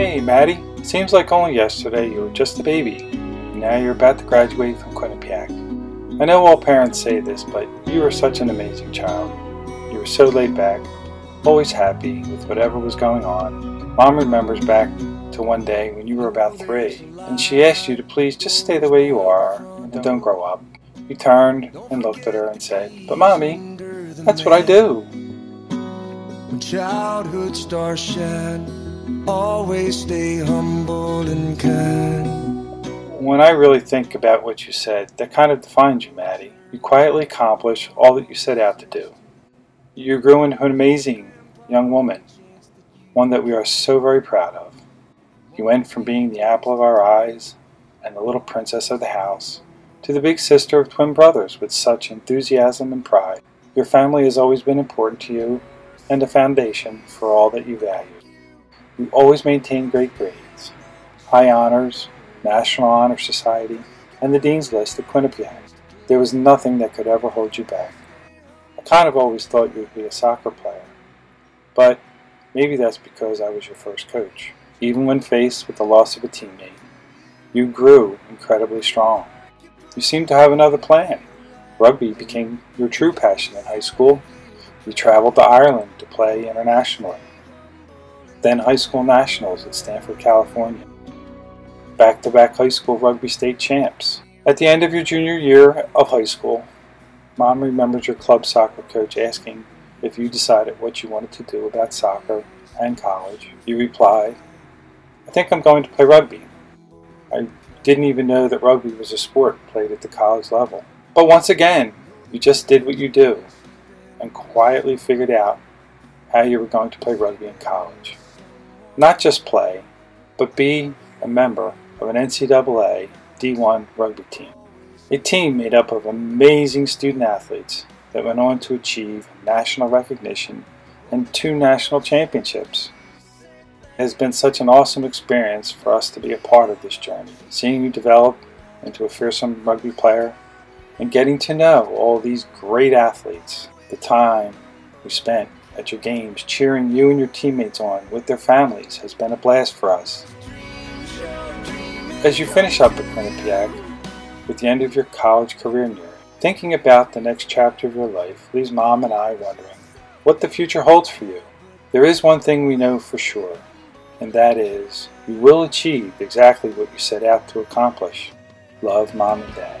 Hey, Madi. Seems like only yesterday you were just a baby. Now you're about to graduate from Quinnipiac. I know all parents say this, but you were such an amazing child. You were so laid back, always happy with whatever was going on. Mom remembers back to one day when you were about three, and she asked you to please just stay the way you are and don't grow up. You turned and looked at her and said, But Mommy, that's what I do. When childhood stars shine, always stay humble and kind. When I really think about what you said, that kind of defines you, Madi. You quietly accomplish all that you set out to do. You grew into an amazing young woman, one that we are so very proud of. You went from being the apple of our eyes and the little princess of the house to the big sister of twin brothers with such enthusiasm and pride. Your family has always been important to you and a foundation for all that you value. You always maintained great grades, high honors, National Honor Society, and the Dean's List at Quinnipiac. There was nothing that could ever hold you back. I kind of always thought you would be a soccer player, but maybe that's because I was your first coach. Even when faced with the loss of a teammate, you grew incredibly strong. You seemed to have another plan. Rugby became your true passion in high school, You traveled to Ireland to play internationally. Then high school nationals at Stanford, California. Back to back high school rugby state champs. At the end of your junior year of high school, Mom remembers your club soccer coach asking if you decided what you wanted to do about soccer and college. You replied, I think I'm going to play rugby. I didn't even know that rugby was a sport played at the college level. But once again, you just did what you do and quietly figured out how you were going to play rugby in college. Not just play, but be a member of an NCAA D1 rugby team. A team made up of amazing student athletes that went on to achieve national recognition and two national championships. It has been such an awesome experience for us to be a part of this journey, seeing you develop into a fearsome rugby player and getting to know all these great athletes the time we spent at your games cheering you and your teammates on with their families has been a blast for us. As you finish up at Quinnipiac, with the end of your college career near, thinking about the next chapter of your life leaves Mom and I wondering what the future holds for you. There is one thing we know for sure, and that is you will achieve exactly what you set out to accomplish. Love, Mom and Dad.